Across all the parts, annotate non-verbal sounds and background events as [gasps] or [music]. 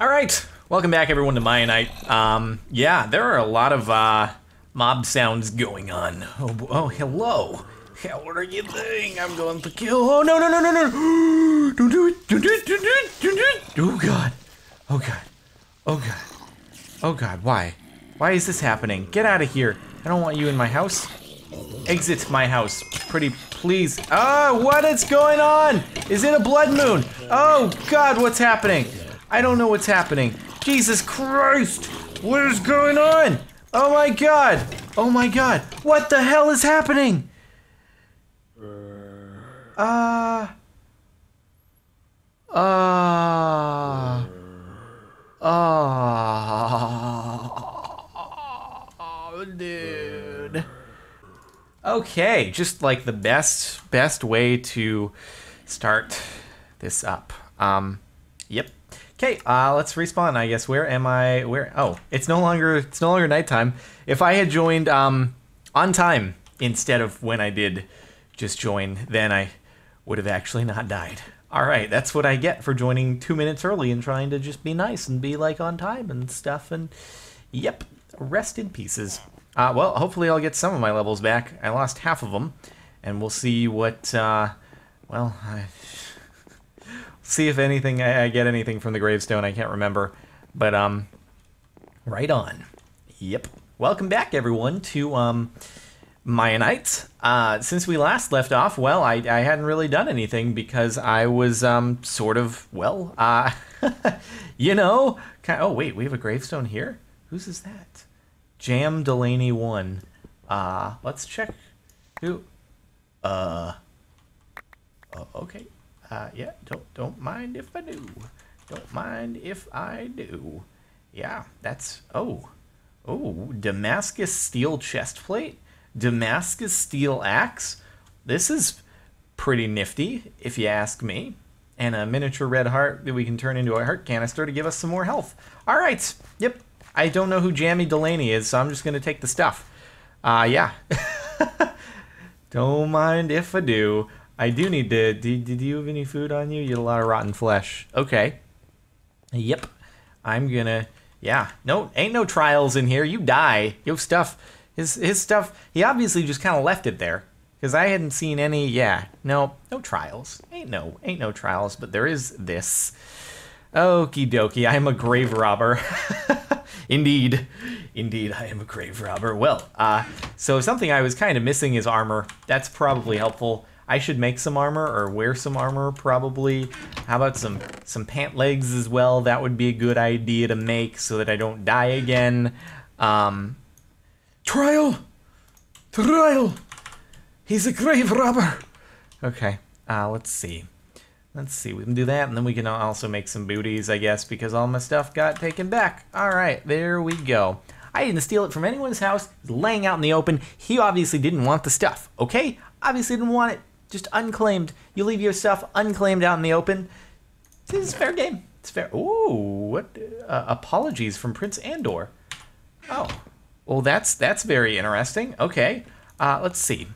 All right, welcome back everyone to Mianite. Um, yeah, there are a lot of uh, mob sounds going on. Oh, oh, hello. Yeah, what are you doing? I'm going to kill. Oh no no no no no! [gasps] Don't do it! Don't do it! Don't do it! Don't do it! Oh god! Oh god! Oh god! Oh god! Why? Why is this happening? Get out of here! I don't want you in my house. Exit my house, pretty please. Ah, what is going on? Is it a blood moon? Oh god, what's happening? I don't know what's happening. Jesus Christ! What is going on? Oh my god! Oh my god! What the hell is happening? Uh. Uh. Oh, dude. Okay, just like the best best way to start this up. Um, yep. Okay, uh, let's respawn. I guess. Where am I? Where? Oh, it's no longer it's no longer nighttime. If I had joined um on time instead of when I did just join, then I would have actually not died. All right, that's what I get for joining two minutes early and trying to just be nice and be like on time and stuff. And yep, rest in pieces. Uh, well, hopefully I'll get some of my levels back. I lost half of them, and we'll see what. Uh, well, I, see if anything I, I get anything from the gravestone. I can't remember, but um, right on. Yep. Welcome back, everyone, to um. Mianites. Uh, since we last left off, well, I, I hadn't really done anything because I was um, sort of, well, uh, [laughs] you know, kind of, oh, wait, we have a gravestone here? Whose is that? Jam Delaney 1. Uh, let's check who. Uh, oh, okay. Uh, yeah, don't, don't mind if I do. Don't mind if I do. Yeah, that's, oh, oh, Damascus steel chest plate? Damascus steel axe. This is pretty nifty, if you ask me. And a miniature red heart that we can turn into a heart canister to give us some more health. All right. Yep. I don't know who Jammy Delaney is, so I'm just going to take the stuff. Uh, yeah. [laughs] don't mind if I do. I do need to. Did, did you have any food on you? You had a lot of rotten flesh. Okay. Yep. I'm gonna. Yeah. No, ain't no trials in here. You die. Your stuff his his stuff, he obviously just kind of left it there because I hadn't seen any. Yeah, no, no trials. Ain't no, ain't no trials. But there is this. Okie dokie, I am a grave robber. [laughs] Indeed, indeed, I am a grave robber. Well, uh, so something I was kind of missing is armor. That's probably helpful. I should make some armor or wear some armor probably. How about some some pant legs as well? That would be a good idea to make so that I don't die again. Um, Trial! Trial! He's a grave robber! Okay, uh, let's see. Let's see, we can do that, and then we can also make some booties, I guess, because all my stuff got taken back. Alright, there we go. I didn't steal it from anyone's house. Laying out in the open. He obviously didn't want the stuff, okay? Obviously didn't want it. Just unclaimed. You leave your stuff unclaimed out in the open. This is fair game. It's fair. Ooh, what? Uh, apologies from Prince Andor. Oh, well, that's that's very interesting. Okay, uh, let's see.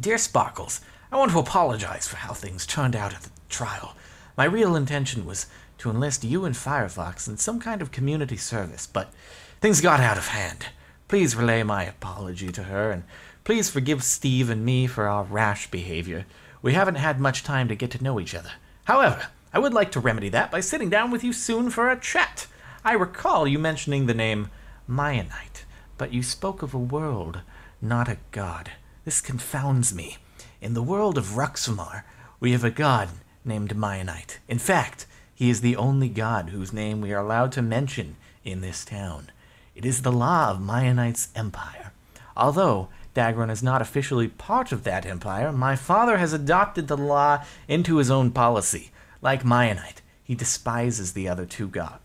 Dear Sparklez, I want to apologize for how things turned out at the trial. My real intention was to enlist you and Firefox in some kind of community service, but things got out of hand. Please relay my apology to her, and please forgive Steve and me for our rash behavior. We haven't had much time to get to know each other. However, I would like to remedy that by sitting down with you soon for a chat. I recall you mentioning the name Mianite, but you spoke of a world, not a god. This confounds me. In the world of Ruxamar, we have a god named Mianite. In fact, he is the only god whose name we are allowed to mention in this town. It is the law of Mianite's empire. Although Dagron is not officially part of that empire, my father has adopted the law into his own policy. Like Mianite, he despises the other two gods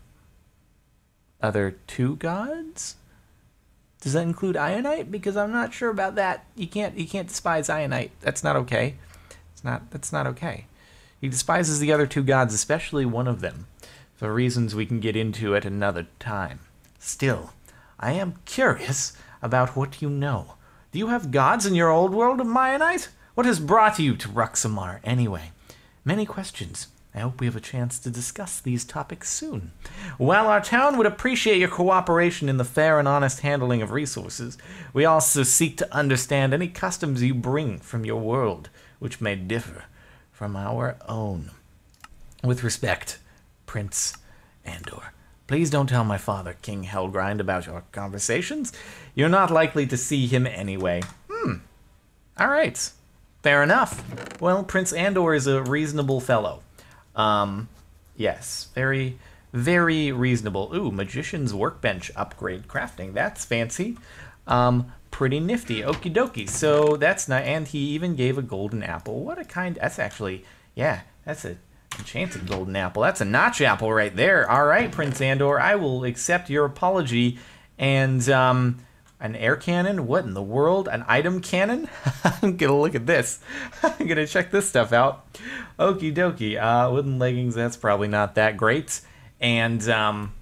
other two gods? Does that include Ianite? Because I'm not sure about that. You can't you can't despise Ianite. That's not okay. It's not that's not okay. He despises the other two gods, especially one of them, for reasons we can get into at another time. Still, I am curious about what you know. Do you have gods in your old world of Mianite? What has brought you to Ruxamar, anyway? Many questions, I hope we have a chance to discuss these topics soon. While our town would appreciate your cooperation in the fair and honest handling of resources, we also seek to understand any customs you bring from your world, which may differ from our own. With respect, Prince Andor. Please don't tell my father, King Hellgrind, about your conversations. You're not likely to see him anyway. Hmm. All right. Fair enough. Well, Prince Andor is a reasonable fellow. Um, yes, very, very reasonable. Ooh, Magician's Workbench upgrade crafting. That's fancy. Um, pretty nifty. Okie dokie. So that's nice. And he even gave a golden apple. What a kind. That's actually, yeah, that's a enchanted golden apple. That's a notch apple right there. All right, Prince Andor, I will accept your apology. And, um, an air cannon? What in the world? An item cannon? [laughs] I'm gonna look at this. [laughs] I'm gonna check this stuff out. Okie dokie. Uh, wooden leggings, that's probably not that great. And, um,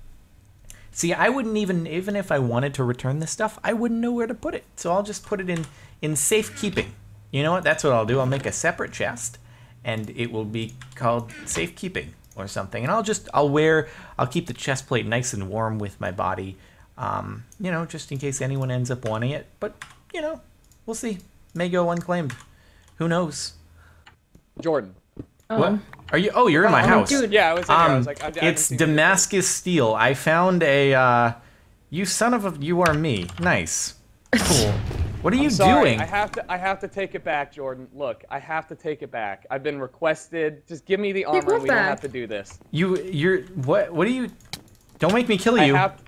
see, I wouldn't even, even if I wanted to return this stuff, I wouldn't know where to put it. So I'll just put it in, in safekeeping. You know what? That's what I'll do. I'll make a separate chest and it will be called safekeeping or something. And I'll just, I'll wear, I'll keep the chest plate nice and warm with my body um, you know, just in case anyone ends up wanting it. But, you know, we'll see. May go unclaimed. Who knows? Jordan. Oh. What? Are you? Oh, you're in my Oh, house. dude. Yeah, I was in here. I Um, was like, I, I it's seen you. Damascus steel. I found a. Uh, you son of a. You are me. Nice. [laughs] Cool. What are you I'm sorry, doing? I have to. I have to take it back, Jordan. Look, I have to take it back. I've been requested. Just give me the armor. what and we don't have to do this. You. You're. What? What are you? Don't make me kill you. I you. have.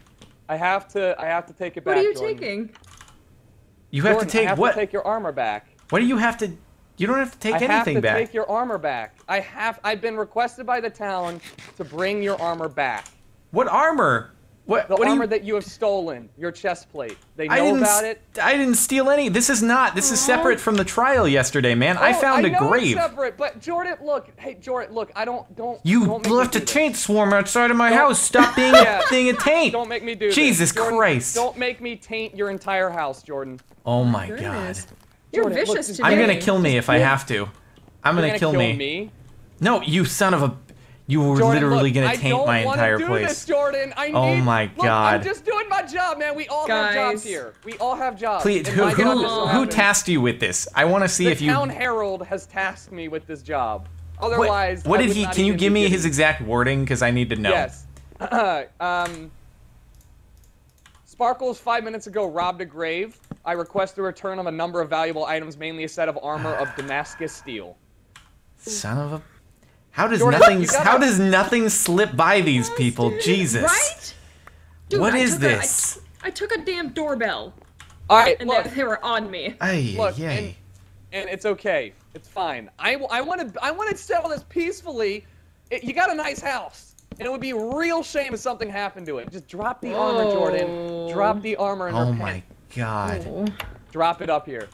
I have to. I have to take it back. What are you Jordan. taking? you have Jordan, to take I have what? To take your armor back. what do you have to? You don't have to take I have anything to back. take your armor back. I have. I've been requested by the town to bring your armor back. What armor? What? The what armor you? that you have stolen. Your chest plate. They know about it. I didn't steal any. This is not. This is separate from the trial yesterday, man. I Oh, found I a know grave. It's separate, but Jordan, look. Hey, Jordan, look. I don't. Don't. You don't make me left do a this. taint swarm outside of my Don't- house. Stop being [laughs] Yeah. a thing of taint. Don't make me do this. Jesus Jordan, Christ. Don't make me taint your entire house, Jordan. Oh my god. You're Jordan, vicious just- today. I'm gonna kill me if I have to. I'm You're gonna, kill, me. me. No, you son of a. You were Jordan, literally gonna I taint don't my wanna entire do place. This, Jordan. I Oh need, my look, God. I'm just doing my job, man. We all have jobs here. We all have jobs. Please, and who, who, who tasked you with this? I want to see The if you. The town herald has tasked me with this job. Otherwise, what I did he? Can you give me his exact wording? Because I need to know. Yes. [clears throat] um, Sparklez five minutes ago robbed a grave. I request the return of a number of valuable items, mainly a set of armor of Damascus steel. Son of a. How does Jordan, nothing? gotta- How does nothing slip by these people? Dude, Jesus. Right? Dude, What I is took a- I- this? I took a damn doorbell, All right, and look, they, they were on me. Ay, Look, yay. and- and it's okay. It's fine. I, I want to I want to settle this peacefully. It, you got a nice house, and it would be a real shame if something happened to it. Just drop the armor, Jordan. Drop the armor and Oh repent. my god. Drop it up here.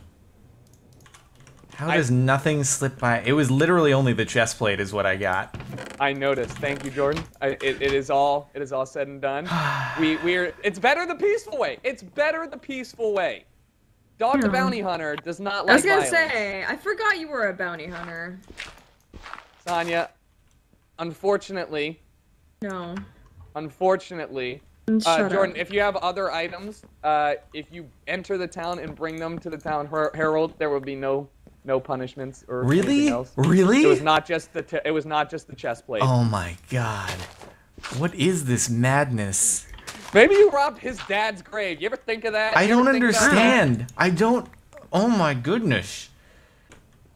How I- does nothing slip by? It was literally only the chest plate, is what I got. I noticed. Thank you, Jordan. I, it, it is all it is all said and done. [sighs] we we're it's better the peaceful way. It's better the peaceful way. Dog the bounty hunter does not like I was gonna violence. say, I forgot you were a bounty hunter. Sonya, unfortunately, No. unfortunately, Shut uh, up. Jordan, if you have other items, uh, if you enter the town and bring them to the town her- herald, there will be no no punishments or Really? anything else. Really? It was not just the t- it was not just the chest plate. Oh my god. What is this madness? Maybe you robbed his dad's grave. You ever think of that? I You don't think about that? understand. I don't. Oh my goodness.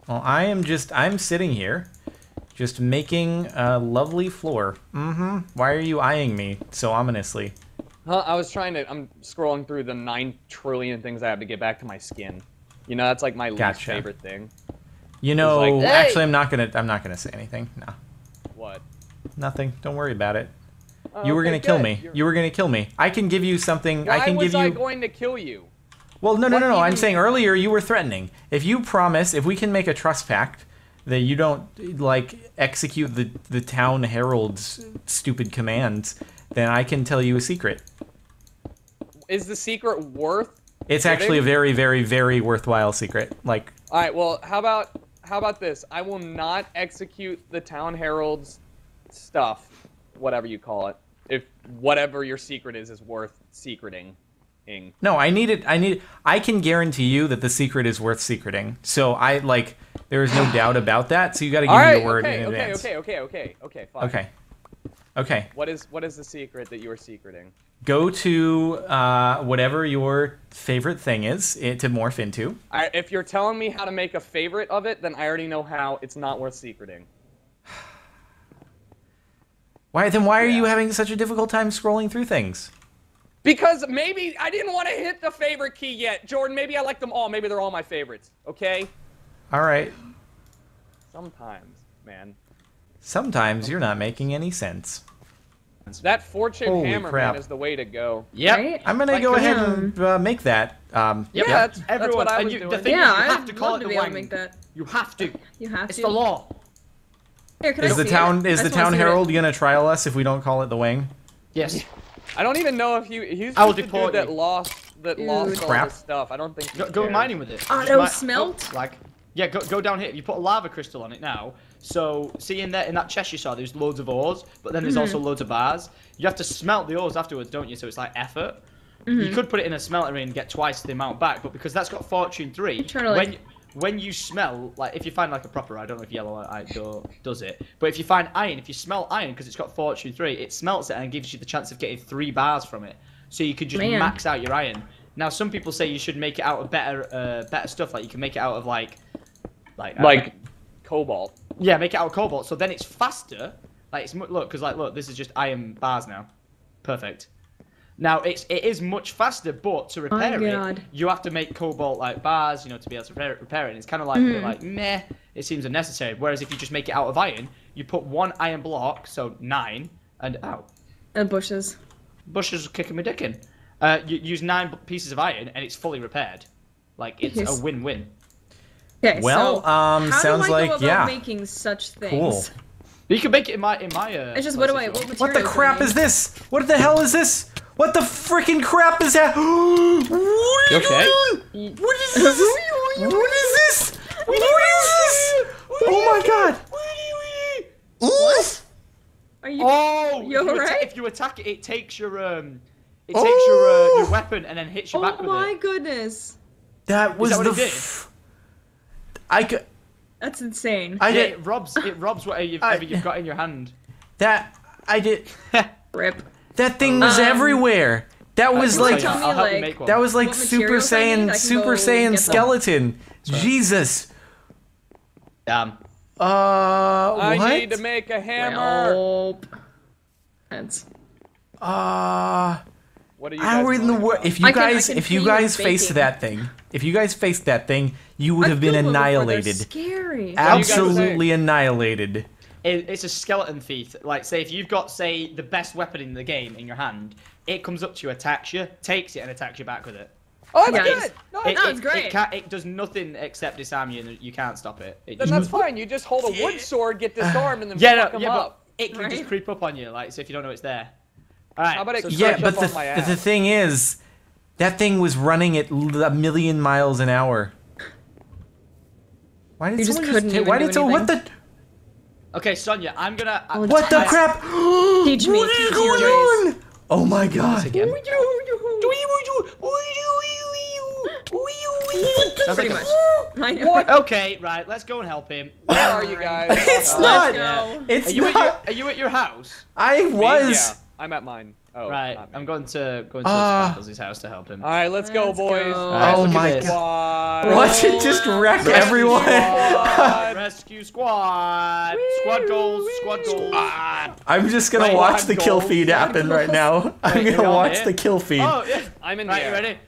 Well, I am just. I'm sitting here, just making a lovely floor. Mm-hmm. Why are you eyeing me so ominously? Huh, I was trying to. I'm scrolling through the nine trillion things I have to get back to my skin. You know, that's like my least favorite thing. You know, like, "Hey!" actually, I'm not gonna. I'm not gonna say anything. No, What? nothing. Don't worry about it. Oh, You were okay, gonna kill good. me. You're- You were gonna kill me. I can give you something. Why I can give you. Why was I going to kill you? Well, no, no, no, no. I'm saying earlier you were threatening. If you promise, if we can make a trust pact that you don't like execute the the town herald's stupid commands, then I can tell you a secret. Is the secret worth? It's Giving? actually a very, very, very worthwhile secret. Like, All right. Well, how about how about this? I will not execute the town herald's stuff, whatever you call it. If whatever your secret is is worth secreting. ing. No, I need it. I need. I can guarantee you that the secret is worth secreting. So I like. There is no [sighs] doubt about that. So you got to give me your word okay, in okay, advance. okay, okay, okay, okay, fine. Okay. Okay. What is what is the secret that you are secreting? Go to uh, whatever your favorite thing is to morph into. I, if you're telling me how to make a favorite of it, then I already know how. It's not worth secreting. [sighs] Why then? Why are you having such a difficult time scrolling through things? Because maybe I didn't want to hit the favorite key yet, Jordan. Maybe I like them all. Maybe they're all my favorites. Okay. All right. Sometimes, man. Sometimes you're not making any sense. That fortune Holy hammer crap. man is the way to go. Yep. Right? I'm gonna Like, go ahead yeah. and uh, make that. Um, Yep. Yeah, that's, that's Everyone, what I and was you, doing. the thing Yeah, is, you have I'd to call it to the be able to make that. You have to. You have to. It's the law. Here, can is I the town it? is the town see it. herald gonna trial us if we don't call it the wing? Yes. I don't even know if he he's I will just the deport dude that you. lost that Dude. lost all Crap. his stuff. I don't think. Go, go mining with it. Auto Just smelt? go- like, yeah, go, go down here. You put a lava crystal on it now. So, see in there in that chest you saw, there's loads of ores, but then there's Mm-hmm. also loads of bars. You have to smelt the ores afterwards, don't you? So it's like effort. Mm-hmm. You could put it in a smelter and get twice the amount back, but because that's got fortune three, trying to, like- when when you smell, like if you find like a proper, I don't know if yellow iron do, does it, but if you find iron, if you smell iron because it's got fortune three, it smelts it and gives you the chance of getting three bars from it. So you could just Man. max out your iron. Now some people say you should make it out of better uh, better stuff, like you can make it out of like like Like cobalt. yeah, make it out of cobalt. So then it's faster. Like it's look, because like look, this is just iron bars now. Perfect. Now it's it is much faster, but to repair it, God. you have to make cobalt like bars, you know, to be able to repair it. Repair it. And it's kind of like Mm-hmm. like meh. It seems unnecessary. Whereas if you just make it out of iron, you put one iron block, so nine, and out. And bushes. Bushes kicking my dick in. Uh, you use nine pieces of iron, and it's fully repaired. Like it's Yes. a win-win. Okay, Well, so um, how sounds do I like go about yeah. making such things? Cool. You can make it in my in my. Uh, It's just what do I? What. What the materials do I crap is this? What the hell is this? What the freaking crap is that? [gasps] what are you okay? doing? What is this? what is this? What is this? Oh my god! What? Are you? Oh, You if, you alright? if you attack it, it takes your um, it takes your uh, Oh. your weapon and then hits you oh back with it. Oh my goodness, That was that what the. It did? F- I could. that's insane. I yeah, it robs it robs whatever you've, I- whatever you've got in your hand. that. I did. [laughs] Rip. That thing was Um, everywhere. That was you like. I'll help you like, make one. That was like Super materials I need? I Saiyan, Super go Saiyan get them. skeleton. Jesus. Damn. Uh, I what? need to make a hammer. Nope. That's. Uh, What are you guys how in the world? If you I guys, can if you guys faced baking. that thing, if you guys faced that thing, you would I've been killed them before, they're annihilated. Scary. Absolutely annihilated. It, it's a skeleton thief. Like, say if you've got say the best weapon in the game in your hand, it comes up to you, attacks you, takes it, and attacks you back with it. Oh, that's Yeah, good. No, It, No, it, it's great. It, can't, it does nothing except disarm you, and you can't stop it. It then that's fine. You just hold a wood sword, get [sighs] disarmed, and then yeah, fuck no, yeah, up. it can just creep up on you, like, so if you don't know it's there. All right. How about it so Yeah, but the on my the thing is, that thing was running at a million miles an hour. Why did You just someone couldn't ta- even Why do did someone? What the? Okay, Sonia, I'm gonna. I- What the I- crap? [gasps] Teach me, What is teach going your on? Oh my god! Pretty much. a- [laughs] I know. What? Okay, right. Let's go and help him. Where are you guys? [laughs] It's Uh, not. go. It's Are you at not. your Are you at your house? I me? was. Yeah, I'm at mine. Oh, Right. I'm going to going to Ah. Sparklez' house to help him. All right, let's go, Let's boys. go. Alright, Oh my god! Squad. Watch [laughs] it just wreck Rescue everyone. squad. [laughs] Rescue squad. Squad goals. Squad goals. I'm just gonna Wait, watch I'm the kill feed happen right now. [laughs] I'm Wait, gonna watch the kill feed. Oh yeah. I'm in Right, here. you ready?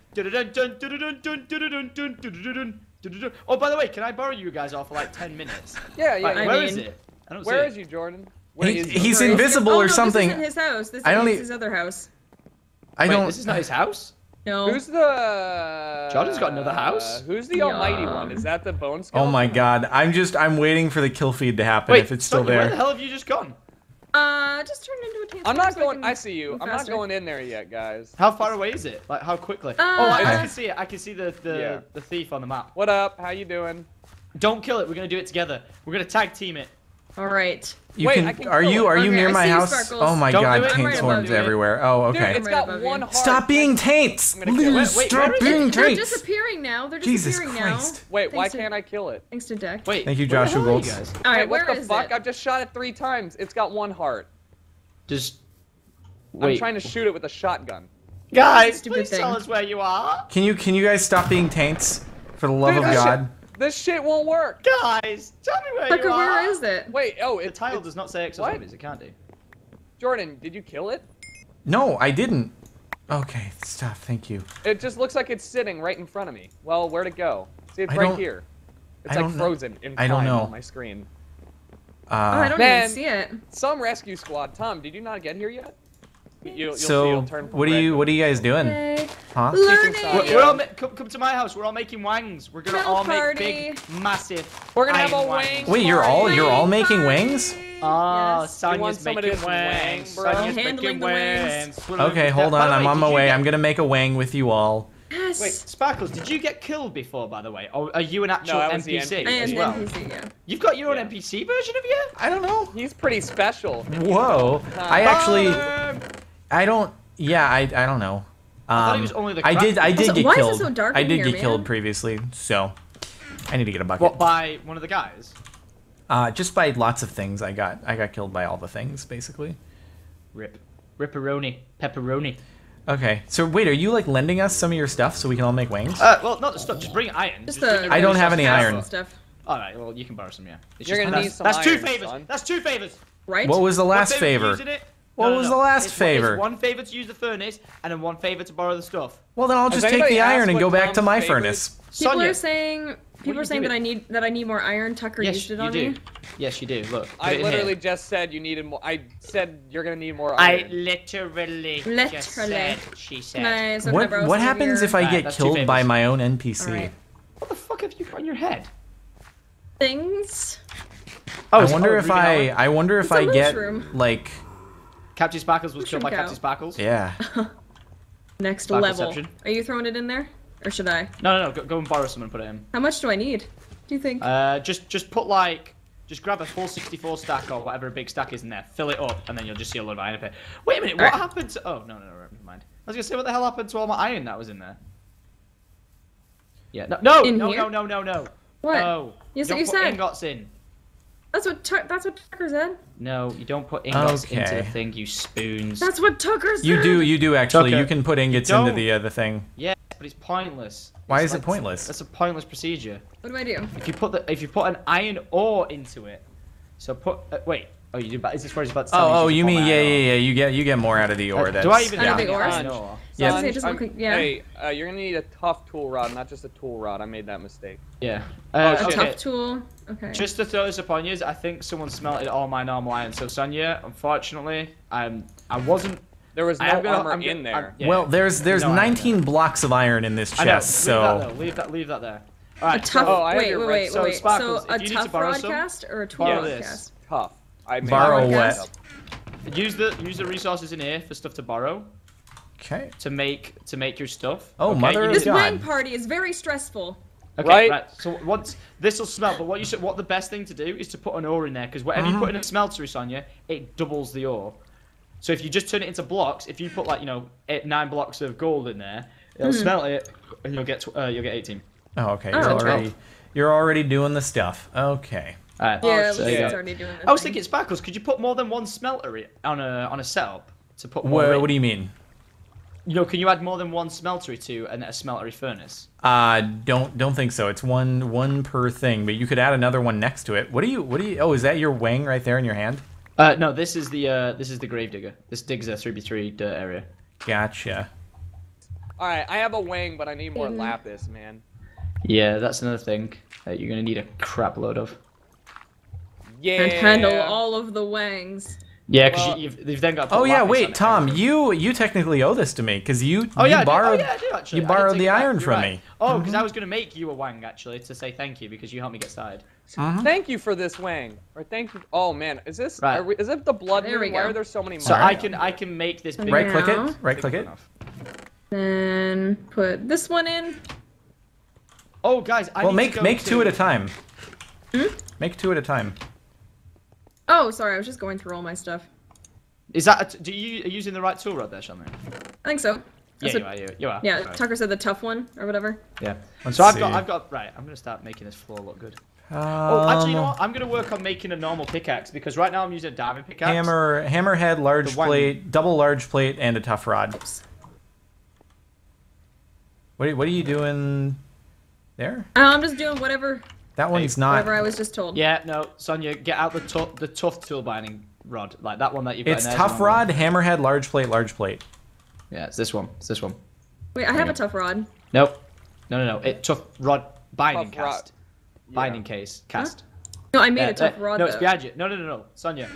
Oh, by the way, can I borrow you guys all for like 10 minutes? Yeah, yeah. Like, yeah. where I is mean- it? I don't Where see is it. you, Jordan? Where He- he's invisible it? or oh, something. This isn't his house. This I don't is e- his other house. I Wait, don't. this is not his house? No. Who's the? Jordan's got another house? Who's the almighty one? Is that the bone Oh my god! I'm just. I'm waiting for the kill feed to happen. Wait, if it's still Sonia, Where the there. hell have you just gone? Uh, just turned into a tail. I'm not going. can I see you. I'm not going in there yet, guys. How far away is it? Like how quickly? Uh, oh, I, I uh, can see it. I can see the the, Yeah. the thief on the map. What up? How you doing? Don't kill it. We're gonna do it together. We're gonna tag team it. All right. You Wait, can, can are you are you Okay, near I my house? Sparklez. Oh my Don't god, do it. Taint right swarms everywhere. Oh, Dude, okay. it's Right got above one heart. Stop being taints! I'm gonna kill it. Please Wait, stop where is being it? They're disappearing now. They're Jesus disappearing Christ. Wait, why to- can't I kill it? Thanks to Deck. Wait. Thank you, Joshua hell are you Golds. guys? All right, Wait, what where the fuck? it? I've just shot it three times. It's got one heart. Just. wait. I'm trying to shoot it with a shotgun. Guys, Stupid please tell us where you are. Can you can you guys stop being taints? For the love Dude, of God. Shit, this shit won't work. Guys, tell me where Tucker, you are. where is it? Wait, oh, The it, title it, does not say exo What? It can't do. Jordan, did you kill it? No, I didn't. Okay, stop. Thank you. It just looks like it's sitting right in front of me. Well, where'd it go? See, it's I right here. It's I like don't know. frozen in I don't time know. on my screen. Oh, I Uh, don't Man. even see it. Some rescue squad. Tom, did you not get here yet? You, you'll see so it'll turn what are you what are you guys doing? Yay. Huh? Learning. We're- We're, we're all come, come to my house. We're all making wangs. We're gonna Grill all make big, massive. We're gonna have iron a wang Wait, you're all you're all making party. wings? Ah, Yes. Sonya's making this wangs. bro? Sonya's Handling making the wings. wangs. Okay, hold on. the I'm on my way. get- I'm gonna make a wang with you all. Yes. Wait, Sparklez, did you get killed before, by the way? Or are you an actual I was the NPC I am as the well? NPC, yeah. You've got your own Yeah. NPC version of you? I don't know. He's pretty special. Whoa. I actually I don't yeah, I I don't know. Um, thought he was only the I did I did Also, get why is it killed. so dark I in did here, get man? killed previously, so I need to get a bucket. What, by one of the guys? Uh, just by lots of things. I got I got killed by all the things basically. Rip. Ripperoni. Pepperoni. Okay, so wait, are you like lending us some of your stuff so we can all make wings? Uh, well, not the stuff. Just bring iron. Just bring the. your I don't have any iron. Stuff. All right. Well, you can borrow some. Yeah. It's You're just- gonna that's, need some That's two favors. son. That's two favors. Right? what was the One last favor favor? for using it. What No, no, was no. the last It's one- it's favor? one favor to use the furnace, and then one favor to borrow the stuff. Well, then I'll just take the iron and what go back to my favorite- furnace. People Sonya. are saying. People are saying that? I need that I need more iron. Tucker Yes, used it you on do. me. Yes, you do. Look. I literally here. just said you needed more. I said you're gonna need more iron. I iron. literally, just Literally. said. She said. Can I? So can I What what happens your if I Right, get that's killed by my own NPC? Alright. What the fuck have you got on your head? things? I oh, wonder oh, if I I wonder if I get mushroom. like Captain Sparklez was killed by Mushroom Captain. Sparklez. yeah. [laughs] Next Spark level. perception. Are you throwing it in there, or should I? No, no, no. Go, go and borrow some and put it in. How much do I need? Do you think? Uh, just, just put like, just grab a 464 stack or whatever a big stack is in there. Fill it up, and then you'll just see a load of iron up Wait a minute. What Alright. [coughs] happened to? Oh no, no, no. Never mind. I was gonna say, what the hell happened to all my iron that was in there? Yeah. No, no, In no, no, no, no, no. what? No. Yes, don't what you put said. ingots in. That's what Tuck that's what Tucker said. No, you don't put ingots into the thing. You spoons. That's what Tucker said. You do you do actually. Tucker, You can put ingots into don't. the other thing. Yeah, but it's pointless. Why It's is it pointless? That's a pointless procedure. What do I do? If you put the, if you put an iron ore into it, so put. Uh, wait. Oh, you do. Is this where he's about to tell Oh, oh, you mean yeah, yeah, yeah. You get you get more out of the ore. Uh, That's do I even Out have of the any ores? iron ore? Yeah. Doesn't just I'm- look yeah. Hey, uh, you're gonna need a tough tool rod, not just a tool rod. I made that mistake. Yeah. Oh, Uh, shit. A okay. tough tool. Okay. Just to throw this upon you, I think someone smelted all my normal iron. So Sonya, unfortunately, um, I wasn't. There was no I'm gonna- armor I'm gonna- in there. Yeah. Well, there's there's No iron 19 blocks of iron in this I know. chest, leave that so. Leave that. Leave that there. All a right. tough. Oh, I have wait, wait, wait, so wait. Sparklez, so a if to tough borrow some, broadcast or a tool borrow broadcast? Tough. I made Borrow that what? up. Use the use the resources in here for stuff to borrow okay. to make to make your stuff. Oh, okay? mother You of need This to- wing party is very stressful. Okay, Right? right. So once this will smelt, but what you should, what the best thing to do is to put an ore in there because whatever you put in a smelter, Sonya, it doubles the ore. So if you just turn it into blocks, if you put like you know eight, nine blocks of gold in there, it'll smelt it, and you'll get tw- uh, you'll get eighteen. Oh, okay. Oh, You're okay. already you're already doing the stuff. Okay. Alright. Yeah, shit. looks Yeah. it's already doing. I was thinking, Sparklez, could you put more than one smelter on a on a setup to put more? What, in? what do you mean? You know, can you add more than one smeltery to and a smeltery furnace? Uh, don't don't think so. It's one one per thing, but you could add another one next to it. What do you what do you? Oh, is that your wang right there in your hand? Uh, no, this is the uh, this is the gravedigger. This digs a three by three dirt area. Gotcha. All right, I have a wing, but I need more Mhm. lapis, man. Yeah, that's another thing that you're gonna need a crap load of. Yeah. And handle all of the wangs. Yeah, because Well- you've, you've then got. To put Oh yeah, wait, it. Tom, you you technically owe this to me because you Oh you yeah, oh, borrowed oh, yeah, I actually. you I borrowed the iron from right. me. Oh, because mm-hmm. I was gonna make you a wang actually to say thank you because you helped me get started. Mm-hmm. Thank you for this wang. Or thank you. Oh man, is this? Right. We, is it the blood There we moon? Why are there so many? So I can? I can make this big. Right click Now- it. Right click it. enough. Then put this one in. Oh guys, I Well, need make to go make to... two at a time. Hmm? Make two at a time. Oh, sorry, I was just going through all my stuff. Is that? A, do you are you using the right tool rod there, Shanley? I think so. Yeah, That's you what- are. You, you are. Yeah, Right. Tucker said the tough one or whatever. Yeah. Let's so I've got. I've got, right. I'm gonna start making this floor look good. Oh, actually, you know Um, what? I'm gonna work on making a normal pickaxe because right now I'm using a diamond pickaxe. Hammer, hammerhead, large one- plate, double large plate, and a tough rod. What are, what are you doing there? Uh, I'm just doing whatever, That one's not. whatever I was just told. Yeah, no, Sonia, get out the tough, the tough tool binding rod, like that one that you've got. It's in tough is the one- rod, hammerhead, large plate, large plate. Yeah, it's this one. It's this one. Wait, I have a tough rod. Nope. No, no, no. It tough rod binding Tough rod. cast. Binding case cast. No, I made Yeah, a tough uh, rod No, though. it's behind you. No, no, no, no. Sonia,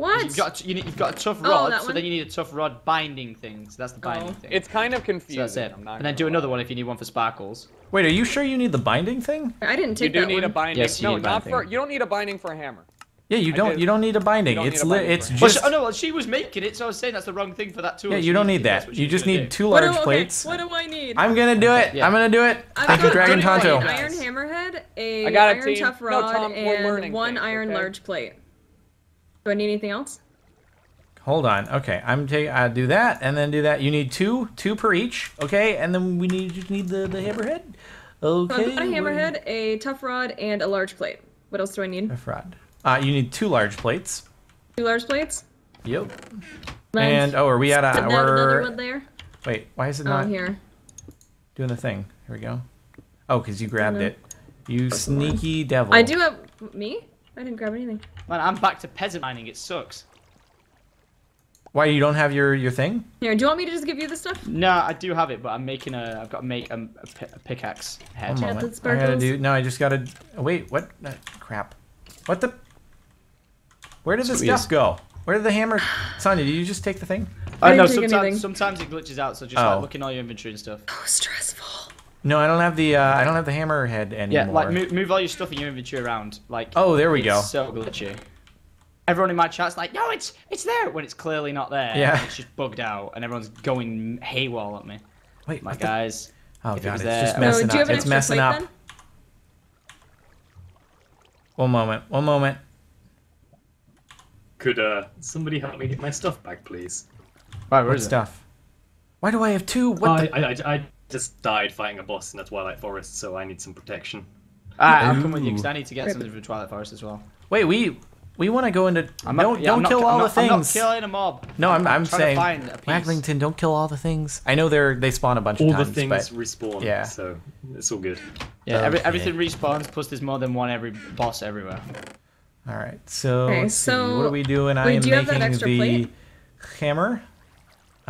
What? you've got a, you need, you've got a tough Oh, rod, that so one? then you need a tough rod binding thing. So that's the binding Oh. thing. It's kind of so confusing. that's it. And then do another lie. one if you need one for sparkles. Wait, are you sure you need the binding thing? I didn't take that You take do that need one. a binding. Yes, you no, need a not binding. for. You don't need a binding for a hammer. Yeah, you I don't. did- You don't need a binding. It's need a li- binding it's for it. Well, just. she, oh no, well, she was making it, so I was saying that's the wrong thing for that tool. yeah, you don't need that. You just need do. two What large do, okay, plates. what do I need? I'm gonna do it. Yeah. I'm gonna do it. I've Thank you, Dragon an Tonto. iron, iron hammerhead, a I got it, iron team. tough No, rod, Tom, and one things, iron okay? large plate. Do I need anything else? Hold on. Okay, I'm taking. I do that and then do that. You need two, two per each. Okay, and then we need just need the the hammerhead. So Okay. I've got a hammerhead, a tough rod, and a large plate. What else do I need? Tough rod. Uh, you need two large plates. Two large plates. Yep. And oh, are we at a? another one there. wait, why is it Oh, not here. doing the thing? Here we go. Oh, because you grabbed it. You sneaky devil. I do have me. I didn't grab anything. Man, I'm back to peasant mining. It sucks. Why you don't have your your thing? Here, do you want me to just give you the stuff? No, I do have it, but I'm making a. I've got to make a, a, a pickaxe head. One Yeah, moment. that I gotta do. No, I just gotta. Wait, what? Uh, crap. What the? Where did the Squeeze. stuff go? Where did the hammer? Sonya, did you just take the thing? I no, didn't take anything. sometimes sometimes it glitches out, so just Oh. like look in all your inventory and stuff. Oh, stressful. No, I don't have the. Uh, I don't have the hammer head anymore. Yeah, like move, move all your stuff in your inventory around. Like Oh, there we it's go. So glitchy. Everyone in my chat's like, no, it's it's there when it's clearly not there. Yeah. It's just bugged out, and everyone's going haywire at me. Wait, My what the- guys. Oh if it god, was it's there- just Oh, messing do you up. It's messing up. then? One moment. One moment. Could uh somebody help me get my stuff back, please? Right, where What is it? stuff? Why do I have two? What I, the? I, I, I just died fighting a boss in the Twilight Forest, so I need some protection. Alright, I'll come with you because I need to get something from Twilight Forest as well. Wait, we we want to go into. I'm don't not, yeah, don't I'm not- kill I'm all not, the I'm not things. killing a mob. no, I'm I'm trying to saying. find. Wacklington, don't kill all the things. I know they're they spawn a bunch All of the things but respawn, yeah. so it's all good. Yeah, every, Okay. everything respawns. Plus, there's more than one every boss everywhere. all right. So Okay, so- what are we doing? I wait, am do you have that making extra the plate? hammer.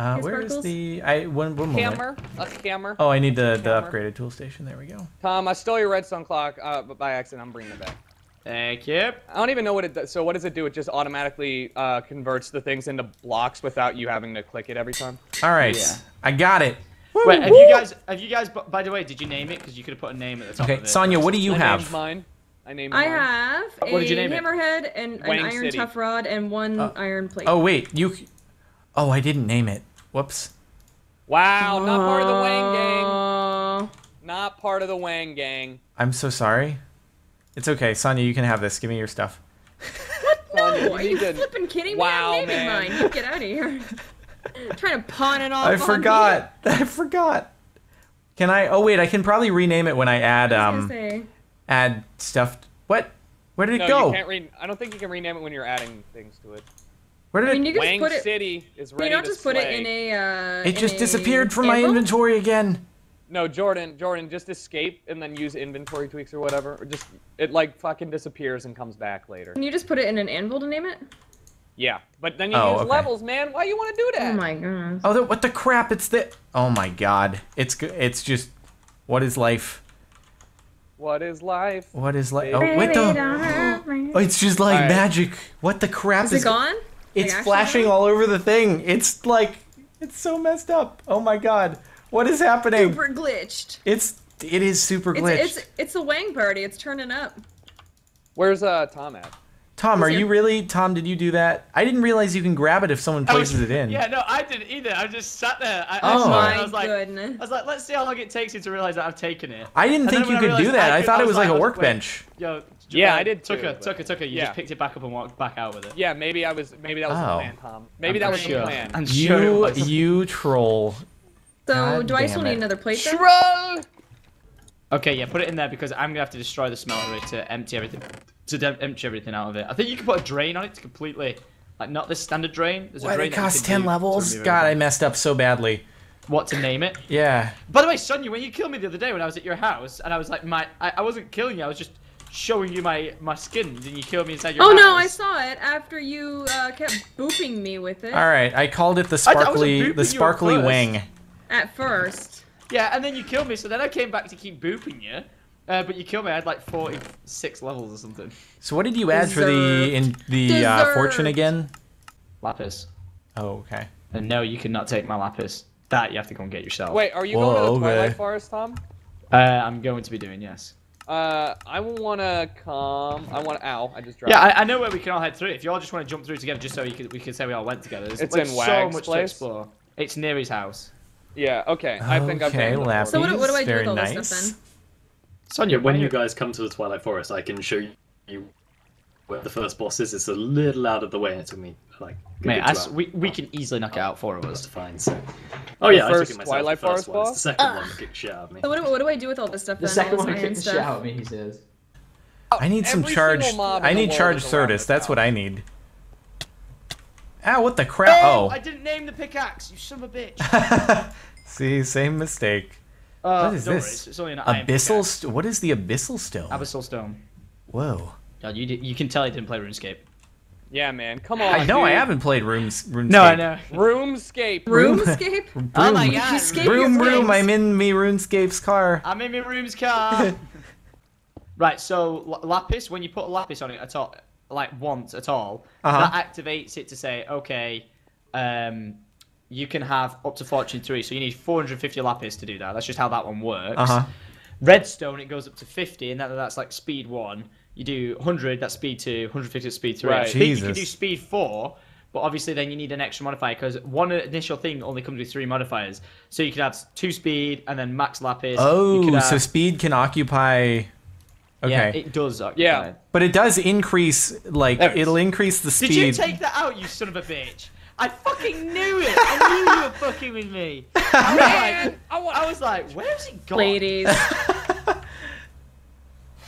Uh, Hey, where is Sparklez? the? I one, one moment. Hammer, a hammer. Oh, I need the the Hammer. upgraded tool station. There we go. Tom, I stole your redstone clock, uh, but by accident. I'm bringing it back. Thank you. I don't even know what it does. So what does it do? It just automatically uh, converts the things into blocks without you having to click it every time. All right, Yeah. I got it. Wait, have you guys? Have you guys? By the way, did you name it? Because you could have put a name at the top Okay, of it. Sonya, what do you I have? named mine. I named I mine. have What did you a name it? hammerhead and an Wang iron City. tough rod and one Uh, iron plate. Oh wait, you. Oh, I didn't name it. Whoops. Wow, not part of the Wang gang. Not part of the Wang gang. I'm so sorry. It's okay, Sonya. You can have this. Give me your stuff. [laughs] Sonya, No, are you need to- flipping kidding me? Wow, I'm naming man. mine. You get out of here. [laughs] trying to pawn it off. I on forgot. [laughs] I forgot. Can I? Oh wait, I can probably rename it when I add Me. I um gonna say. add stuff. What? Where did it No, go? you can't re- I don't think you can rename it when you're adding things to it. Where I did mean, it? you can Wang just put it. City is Can ready you don't to just put it in a? Uh, It in just a disappeared from my inventory again. No, Jordan, Jordan, just escape and then use inventory tweaks or whatever. Or just it like fucking disappears and comes back later. Can you just put it in an anvil to name it? Yeah, but then you Oh, use okay. levels, man. Why you want to do that? Oh my goodness. Oh, the, what the crap? It's the. Oh my god. It's go- it's just. What is life? What is life? What is life? Baby, Oh, what the? the? Oh, it's just like Alright. magic. What the crap Is is? it gone? It's flashing all over the thing. It's like. It's so messed up. Oh my god. What is happening? Super glitched. It's. It is super It's, glitched. it's it's the Wang party. It's turning up. Where's uh Tom at? Tom, are you really? Tom, did you do that? I didn't realize you can grab it if someone I was- places it in. Yeah, no, I didn't either. I just sat there. I, Oh. I, saw it and my I was like, goodness. I was like, let's see how long it takes you to realize that I've taken it. I didn't And think you could do that. I I could- thought I it was was like a like, I was- workbench. Yo, Yeah, I did Tucker, too, but- Tucker, Tucker, you yeah. just picked it back up and walked back out with it. Yeah, maybe I was. Maybe that was Oh. the plan, Tom. Maybe that I'm was sure. the plan. I'm sure You was. you troll. So God do I still need another plate then? Troll! Okay, yeah, put it in there because I'm gonna have to destroy the smeltery to empty everything, to de- empty everything out of it. I think you can put a drain on it to completely, like not this standard drain. There's a Why drain did it cost 10 levels? God, I messed up so badly. What to name it? Yeah. By the way, Sonia, when you killed me the other day when I was at your house, and I was like, my, I, I wasn't killing you, I was just showing you my my skins, and you killed me inside your Oh house. no, I saw it after you uh, kept booping me with it All right, I called it the I- I wasn't sparkly the sparkly first. wing. at first. Yeah, and then you killed me, so then I came back to keep booping you. Uh, but you killed me. I had like 46 levels or something. So what did you add for the in the uh, fortune again? Lapis. Oh, okay. And no, you cannot take my lapis. That you have to go and get yourself. Wait, are you Whoa, going to the okay. Twilight Forest, Tom? Uh, I'm going to be doing yes. Uh, I want to come. I want. Ow! I just dropped. Yeah, I, I know where we can all head through. If you all just want to jump through together, just so you could, we can say we all went together. There's, It's like, in so Wag's much to place? explore. It's near his house. Yeah. Okay. I think I've okay, been. Lappy. So what do- what do I do very with all this stuff then? Sonia, when you guys come to the Twilight Forest, I can show you where the first boss is. It's a little out of the way. It took me like a Mate, good we, we can easily knock it out, four of us. to find. So, oh yeah, I first took it myself. Twilight the first Forest one. Boss? the second one that kicked shit out of me. So what do, what do I do with all this stuff then? all this iron stuff? at me, he says. I need some Every charged. single mob in I need world charged is Certus. That's what. I need. Ow! What the crap? Oh, Oh. I didn't name the pickaxe, you son of a bitch. [laughs] See, same mistake. Uh, What is don't worry, this? it's- It's only an Abyssal. pickaxe. St- what is the abyssal stone? Abyssal stone. Whoa. God, you, did, you can tell he didn't play RuneScape. Yeah, man. Come on. I know I haven't played Rooms. RuneScape. No, I know. [laughs] Roomscape. Roomscape? [laughs] Oh my Broom. god. Escape Broom, your broom. games. I'm in me RuneScape's car. I'm in my room's car. [laughs] right, so lapis, when you put a lapis on it at all, like once at all, Uh-huh. that activates it to say, okay, um, you can have up to fortune three. So you need 450 lapis to do that. That's just how that one works. Uh huh. Redstone, it goes up to 50, and that, that's like speed one. You do 100, that's speed two. 150, that's speed three. Right. I think you can do speed four, but obviously then you need an extra modifier because one initial thing only comes with three modifiers. So you could have two speed and then max lapis. Oh, could so have- speed can occupy. Okay. Yeah, it does. occupy. Yeah. But it does increase, like, There it'll increase the speed. Did you take that out, you son of a bitch? I fucking knew it. I knew you were fucking with me. [laughs] I was Man, like, I. I was like, where's it gone? Ladies. [laughs]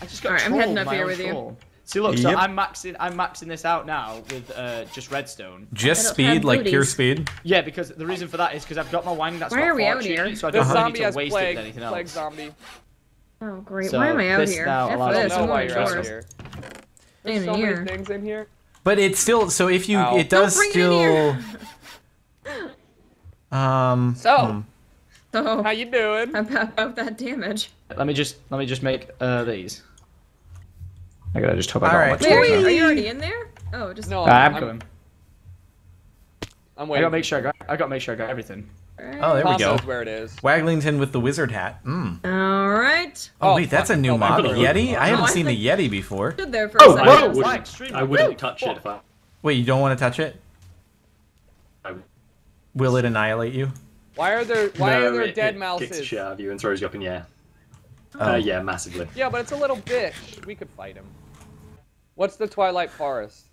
I just got Alright, I'm heading up here own with you. troll. See, look, so Yep. I'm maxing, I'm maxing this out now with uh, just redstone. Just speed, like pure speed? Yeah, because the reason for that is because I've got my wang that's Why got are we out here? it, so I don't really zombie need to has waste plague. it with anything Plague else. zombie. Oh great, So, why am I out this here? now F I this, don't I'm know why going you're out here. There's in so here. many things in here. But it's still, so if you, Ow. it does Don't bring still. [laughs] Um. So, hmm. So, how you doing? about, about that damage. Let me just, let me just make uh, these. I gotta just hope I got Alright. all my Wait, tools are out. you already in there? Oh, just. No, I'm I'm, going. I'm I gotta make sure I got, I gotta make sure I got everything. Alright. Oh, there we go. knows where it is. Waglington with the wizard hat. Mm. All right. Oh, Oh, wait, that's a new Oh, mod. I'm gonna- Yeti? I haven't I seen the Yeti before. Stood there for Oh, a second. whoa. I wouldn't, I wouldn't touch it if I. Wait, you don't want to touch it? I Will it annihilate you? Why are there Why no, are there it, dead it mouses? Kicks the shit out of you and throws you up in the air. Oh. Uh, yeah, massively. Yeah, but it's a little bitch. We could fight him. What's the Twilight Forest?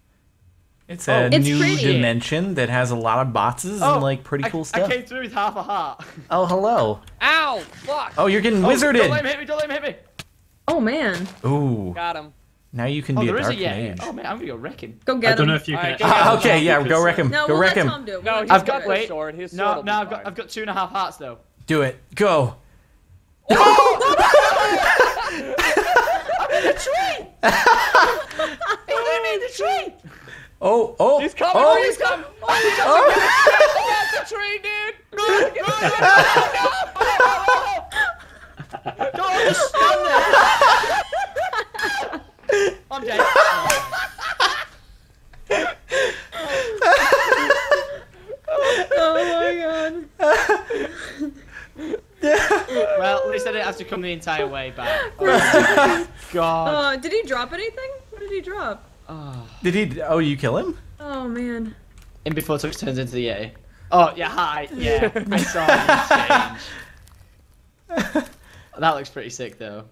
It's Oh. a It's new pretty. dimension that has a lot of boxes and like pretty Oh, I, cool I stuff. came through with half a heart. [laughs] Oh, hello. Ow! Fuck! Oh, you're getting Oh, Don't let wizarded. him hit me, don't let him hit me. Oh man, Ooh, Got him. now you can Oh, be a is a dark yeah. mage. Oh man, I'm gonna go wrecking. go I get don't know if you Alright, can. go get Ah, okay, yeah, go wreck uh, him. No, go we'll wreck let him. Tom do it. No, We'll he's I've got got the wait. sword. His sword No, will no, I've got. I've got two and a half hearts though. Do it. Go. [laughs] [laughs] The tree. I'm in the tree. Oh, oh. He's coming! Oh, he's coming! oh. Get oh. the tree, dude! Run, run, run, Go on, just stand there. I'm dead. Oh my god. Well, at least I didn't have to come the entire way back. Oh, [laughs] God. Uh, did he drop anything? What did he drop? Did he? Oh, you kill him? Oh man. And before Tux turns into the A. Oh yeah, hi. [laughs] Yeah, I saw you change. [laughs] that looks pretty sick though.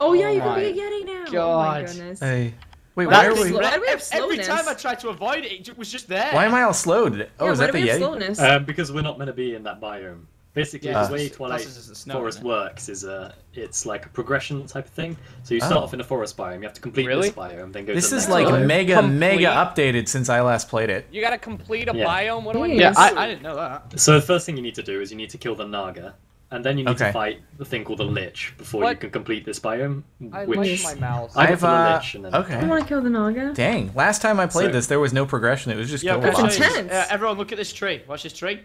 Oh yeah, Oh you can be a Yeti now. Oh God. my goodness. Hey. Wait, Why why are are we we? slow- why do we have slowness? Every time I tried to avoid it, it was just there. Why am I all slowed? Oh, yeah, is why that do the we have Yeti? slowness? Um, because we're not meant to be in that biome. Basically, Yeah, the way Twilight the snow, Forest it? works is uh, it's like a progression type of thing. So you start Oh. off in a forest biome, you have to complete Really? this biome, then go This to the street. This is next like biome. mega, Complete. mega updated since I last played it. You gotta complete a Yeah. biome. What do I need? Yeah, I. I didn't know that. So the first thing you need to do is you need to kill the Naga, and then you need Okay. to fight the thing called the Lich before you can complete this biome. I which like my mouse. I went I've for the uh, Lich and then I okay. want to kill the Naga. Dang, last time I played So- this, there was no progression. It was just Yeah, kill That's intense. uh, everyone look at this tree. Watch this tree.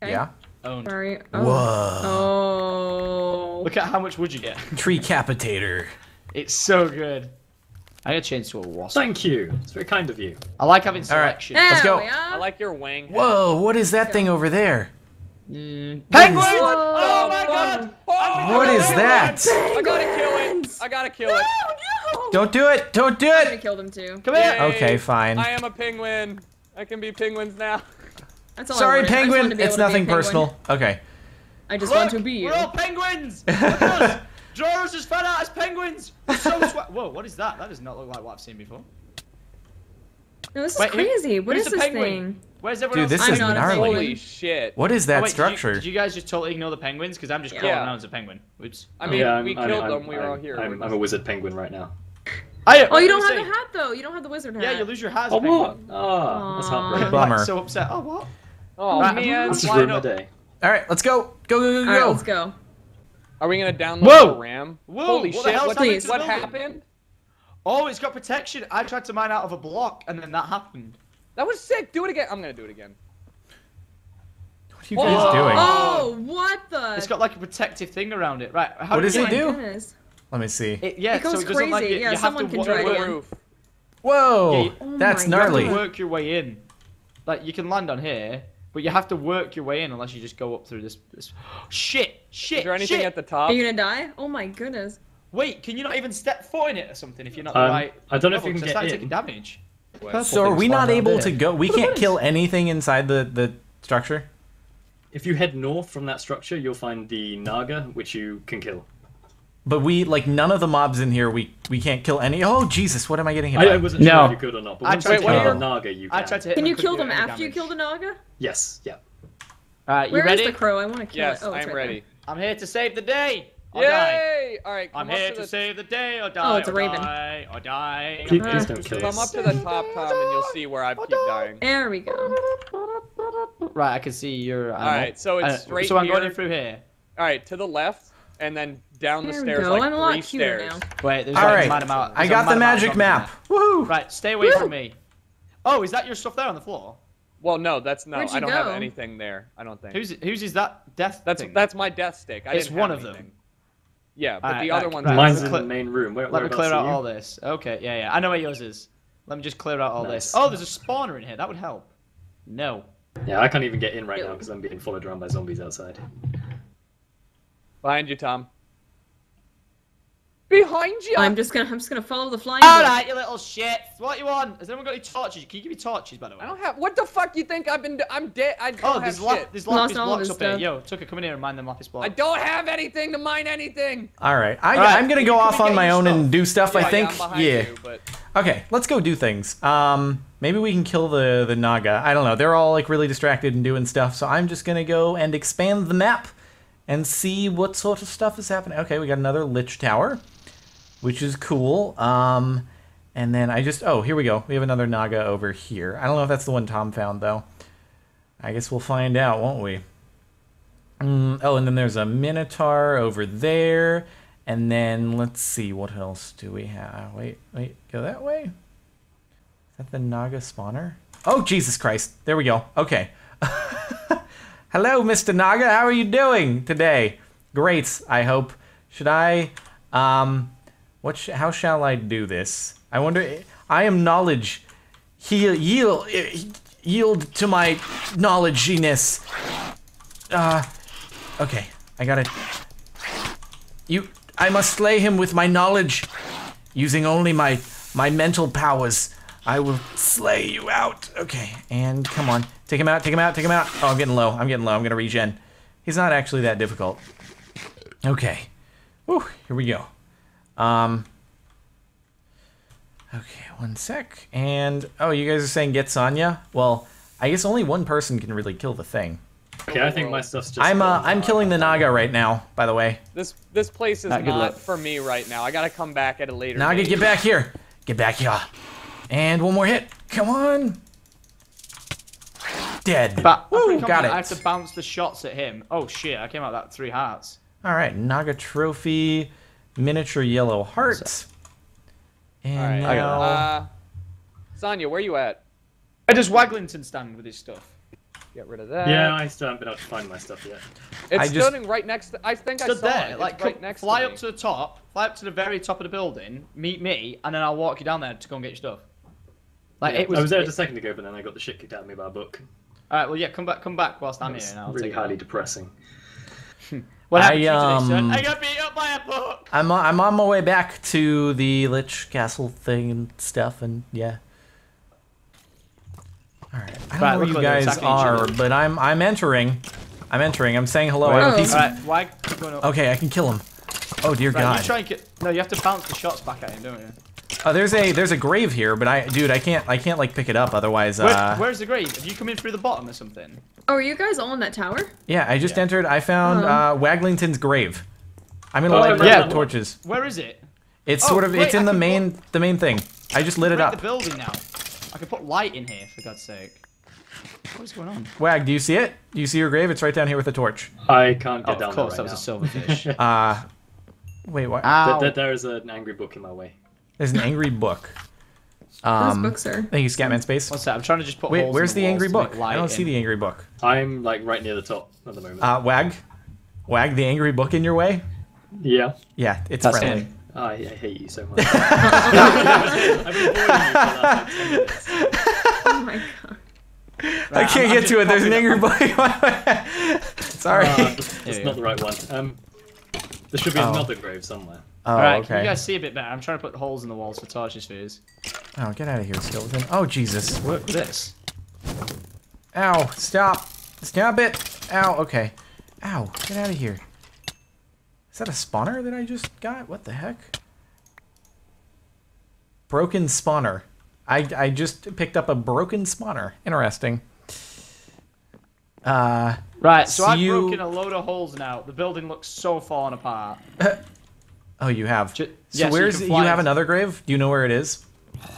Okay. Yeah. Owned. Sorry. Oh. Whoa. Oh. Look at how much wood you get. [laughs] Treecapitator. It's so good. I gotta change to a wasp. Thank you. It's very kind of you. I like having right. selection. There Let's go. I like your wang. head. Whoa, what is that thing over there? Mm. Penguins! Oh my god! Oh, What is that? I gotta kill it. I gotta kill No, it. no. Don't do it! Don't do it! I'm gonna kill them too. Come here! Yay. Okay, fine. I am a penguin. I can be penguins now. That's all Sorry. I just wanted penguin. to It's able to be a nothing penguin. personal. Okay. I just Look, want to be you. We're all penguins! Look! Draw us [laughs] as fat out as penguins! We're so swa- [laughs] Whoa, what is that? That does not look like what I've seen before. No, this is Wait, crazy. What who's is the this penguin? thing? Where's everyone Dude, else? this I'm is not a gnarly. penguin. Holy shit. What is Oh, that wait, structure? Did you, did you guys just totally ignore the penguins? Because I'm just Yeah. crawling Yeah. around as a penguin. Oops. Oh. I mean, yeah, we I'm, killed I'm, them. We were all here. I'm, I'm a wizard penguin right now. I, Oh, you don't have was the hat though. You don't have the wizard hat. Yeah, you lose your hat as a Oh, what? Ah, that's Aw. heartbreaking. Bummer. Like, so upset. Oh, what? Oh Right, man. This has Line ruined my day. All right, let's go. Go, go, go, go. right, let's go. Are we gonna download Whoa! the RAM? Whoa, Holy what shit! What, happened what happened? Oh, it's got protection. I tried to mine out of a block, and then that happened. That was sick. Do it again. I'm gonna do it again. What are you guys Whoa. doing? Oh, what the? It's got like a protective thing around it. Right. How What does you it Oh do? goodness. Let me see. It, yeah, It goes so it doesn't like crazy. Yeah, you have someone to can work try it your The roof. Whoa, Yeah, you- Oh that's my You have to work your way in. Like you can land on here, but you have to work your way in unless you just go up through this. this... [gasps] Shit! Shit! Is there anything shit. at the top? Are you gonna die? Oh my goodness. Wait, can you not even step foot in it or something if you're not the Um, right? I don't know if level? you can 'Cause I get started in. taking damage. Purple So are we flying not able here. to go? We Look can't kill anything inside the the structure. If you head north from that structure, you'll find the Naga, which you can kill. But we like none of the mobs in here. We we can't kill any. Oh Jesus! What am I getting hit I, by? I wasn't No. sure if you could or not, but I tried you to- kill Wait, the Naga, you can. I tried to. hit Can him, you kill them any after you damage. kill the Naga? Yes, yeah. Alright, you Where is ready? the crow? I want to kill Yes, it. Oh, I'm right ready. I'm here to save the day. Or die. Yay! All right, I'm here to to the, save the day or die. Oh, it's a or raven. Die, or die. Please, Uh, please don't kill Come us. up to the top, Tom, and you'll see where I keep dying. there. There we go. Right, I can see your. All right, so it's Uh, straight So I'm going here. in through here. All right, to the left, and then down the There we stairs go. like I'm a lot three cuter stairs. now. Wait, there's All like a right, mad amount. I there's a got the mad amount of magic map. in Woohoo! Right, stay away Woo! from me. Oh, is that your stuff there on the floor? Well, no, that's no. Where'd I don't have anything there. I don't think. Who's whose is that death? that's thing? that's my death stick. I It's one have of them. anything. Yeah, but Alright, the other right, one's right. Mine's Let in the main room. Where, Let me clear out all this. Okay, yeah, yeah. I know where yours is. Let me just clear out all this. Oh, there's a spawner in here. That would help. No. Yeah, I can't even get in right now because I'm being followed around by zombies outside. Behind you, Tom. Behind you. I'm just gonna I'm just gonna follow the flying. All right, you little shit. What you want? Has anyone got any torches? Can you give me torches, by the way? I don't have. What the fuck you think I've been? I'm dead. I don't Oh, have there's, shit. lap- there's Lost lapis all blocks his up here. Yo, Tucker, come in here and mine them lapis blocks. I don't have anything to mine anything. All right, I, All right, I'm gonna go off on my own stuff. and do stuff. I think. Yeah, I'm Yeah. you, but Okay, let's go do things. Um, maybe we can kill the the Naga. I don't know. They're all like really distracted and doing stuff. So I'm just gonna go and expand the map and see what sort of stuff is happening. Okay, we got another Lich Tower, which is cool. Um, and then I just oh here we go. We have another Naga over here. I don't know if that's the one Tom found though. I guess we'll find out, won't we? Mm, oh, and then there's a Minotaur over there. And then let's see, what else do we have? Wait, wait, go that way? Is that the Naga spawner? Oh, Jesus Christ. There we go. Okay. [laughs] Hello, Mr. Naga. How are you doing today? Great, I hope. Should I, um, what, sh- how shall I do this? I wonder, I am knowledge. Heal, yield, yield to my knowledginess. Uh, okay, I got it. You, I must slay him with my knowledge, using only my my mental powers. I will slay you out. Okay, and come on, take him out, take him out, take him out. Oh, I'm getting low. I'm getting low. I'm gonna regen. He's not actually that difficult. Okay, Whew, here we go. Um. Okay, one sec. And oh, you guys are saying get Sonja? Well, I guess only one person can really kill the thing. Okay, I think my stuff's just. I'm uh. I'm killing the Naga right now. By the way, This this place is Not not for me right now. I gotta come back at a later. Naga, date. get back here. Get back here. And one more hit. Come on. Dead. But I'm Woo, got it. I have to bounce the shots at him. Oh shit! I came out that three hearts. All right, Naga trophy, miniature yellow heart. And All right. I got now, Uh, Sonja, where you at? Where does Waglington stand with his stuff? Get rid of that. Yeah, I still haven't been able to find my stuff yet. It's I just- standing right next. to... I think I Stood saw there, it. Like right come- next fly to up to the top, fly up to the very top of the building, meet me, and then I'll walk you down there to go and get your stuff. Like it was. I was there it- just a second ago, but then I got the shit kicked out of me by a book. All right, well, yeah, come back, come back whilst I'm It's here, and I'll really highly depressing. [laughs] What happened I, to you today, son? um, I got beat up by a book. I'm on, I'm on my way back to the Lich Castle thing and stuff, and yeah. All right, I don't Right, know where you guys attacking are, but I'm I'm entering. I'm entering. I'm saying hello. I have a Oh. piece All of- right, why going up? Okay, I can kill him. Oh dear Right, God. you try and get. No, you have to bounce the shots back at him, don't you? Oh, there's a there's a grave here, but I dude, I can't I can't like pick it up otherwise. Where, Uh, where's the grave? Have you come in through the bottom or something? Oh, are you guys all in that tower? yeah, I just Yeah. entered. I found Oh. uh, Waglington's grave. I'm gonna Oh, light it yeah. up with torches. Where is it? It's Oh, sort of wait, it's in I the can main the main thing. I just lit it Break the building now. I can put light in here, for God's sake. What is going on? Wag, do you see it? Do you see your grave? It's right down here with a torch. I can't Oh, get down of course, there that was now. a silverfish. [laughs] Uh, wait, what? Ow. There, there is an angry book in my way. There's an angry book. Those Um, books are. thank you, Scatman Space. What's that? I'm trying to just put Wait, holes where's in the, the angry book? I don't see in. the angry book. I'm like right near the top at the moment. Uh, Wag, Wag, the angry book in your way? yeah. Yeah, it's That's friendly. him. Oh, I, I hate you so much. [laughs] [laughs] I've been avoiding you for the last like 10 minutes. [laughs] Oh my god. I can't I'm- I'm get to it. There's an angry up- book. in my way. Sorry. Uh, that's Here not go. the right one. Um, there should be Oh. another grave somewhere. Oh, Alright, can you guys see a bit better? I'm trying to put holes in the walls for torches spheres. Oh, get out of here, skeleton. Oh, Jesus. Work this. Ow, stop. Stop it. Ow, okay. Ow, get out of here. Is that a spawner that I just got? What the heck? Broken spawner. I, I just picked up a broken spawner. Interesting. Uh, Right, so So I've you- broken a load of holes now. The building looks so fallen apart. [laughs] oh, you have. Ju- so yeah, so you where's you, have another grave? Do you know where it is?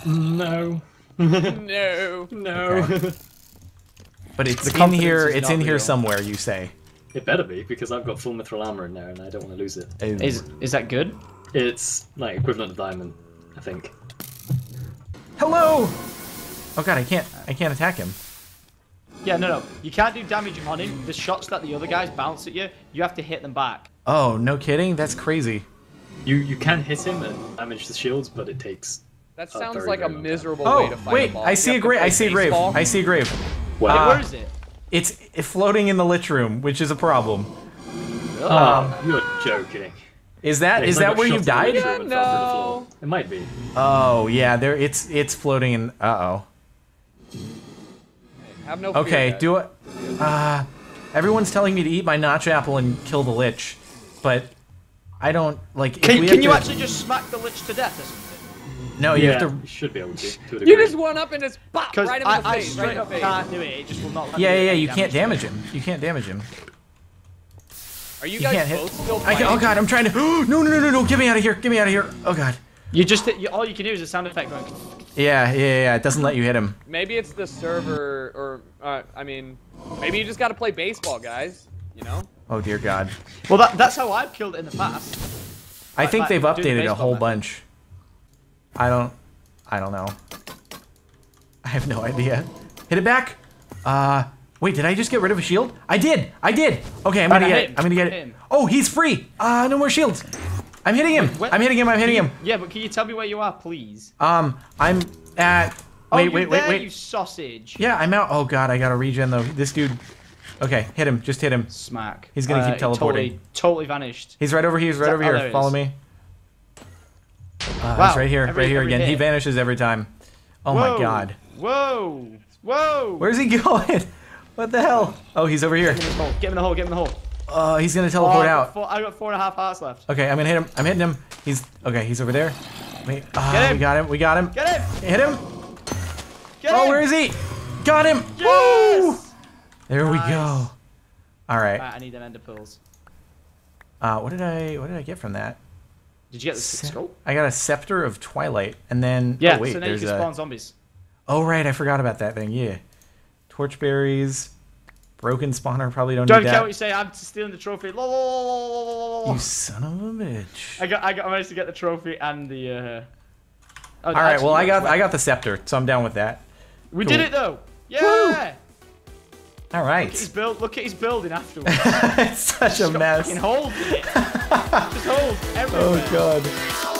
No. No. No. [laughs] But it's The in confidence here. is It's not in here somewhere. You say. it better be because I've got full mithril armor in there and I don't want to lose it. Is is that good? It's like equivalent to diamond, I think. Hello. Oh god, I can't. I can't attack him. Yeah, no, no. You can't do damage on him. The shots that the other guys bounce at you, you have to hit them back. Oh, no kidding. That's crazy. You you can hit him and damage the shields, but it takes. That Oh, sounds very, like a very long time. miserable way Oh, to fight a wait. boss. I see a grave. I see a grave. I see a grave. Well, Where is it? It's floating in the lich room, which is a problem. oh, you're joking. Is that Yeah, is that where you shot in the died? lich room and fell through the No. It might be. Oh yeah, there. It's it's floating in. Uh oh. Have no oh. Okay, fear, do it. Uh, everyone's telling me to eat my notch apple and kill the lich, but I don't like. if Can, we can you to- actually just smack the lich to death or something? No, you yeah, have to. you should be able to. to You just went up and just pop right in I, the I face. Right straight in the up face. can't do it. It just will not Yeah, yeah, yeah. You can't damage to him. You can't damage him. Are you You guys can't hit. both still I fighting? can, oh god, I'm trying to. [gasps] No, no, no, no, no! Get me out of here! Get me out of here! Oh god. You just hit, you, all you can do is a sound effect going. Yeah, yeah, yeah. It doesn't let you hit him. Maybe it's the server, or uh, I mean, maybe you just got to play baseball, guys. You know? Oh dear God. Well, that, that's how I've killed it in the past. I Like- think like they've do the updated a whole method. bunch. I don't. I don't know. [laughs] I have no idea. Hit it back. Uh, wait. Did I just get rid of a shield? I did. I did. Okay, I'm gonna get. it. him. I'm gonna get it. him. Oh, he's free. Uh, no more shields. I'm hitting him. Where- I'm hitting him. I'm hitting him. Yeah, but can you tell me where you are, please? Um, I'm at. Oh, Wait, you're wait, wait, there, wait. You sausage. Yeah, I'm out. Oh God, I gotta regen though. This dude. Okay, hit him. Just hit him. Smack. He's gonna keep teleporting. Totally, totally vanished. He's right over here. He's right over oh, here. he Follow me. Uh, Wow, he's right here. every- right here again. He vanishes every time. Oh Whoa. my God. Whoa. Whoa. Where's he [laughs] going? What the hell? Oh, he's over here. Get him in the hole. Get him in the hole. Get him in the hole. Uh, he's gonna Oh, teleport got out. Four, I got four and a half hearts left. Okay, I'm gonna hit him. I'm hitting him. He's okay. He's over there. Wait, ah, Get him. we got him. We got him. Get him! Hit him. Get Oh, him! where is he? Got him. Woo! There we go. All right. Right, I need them ender pearls. Uh, what did I? What did I get from that? Did you get the Se- skull? I got a scepter of twilight, and then Yeah, oh wait, so now you can a. spawn zombies. Oh right, I forgot about that thing. Yeah, torchberries, broken spawner. Probably don't, Don't need care that. what you say, I'm stealing the trophy. You son of a bitch. I got, I got, I managed to get the trophy and the. Uh... Oh, All right, well I got. I got the scepter, so I'm down with that. We cool. did it though. Yeah. All Look at his build. Look at his building afterwards. [laughs] it's such a mess. in it. [laughs] Just holes oh, everywhere. Oh god.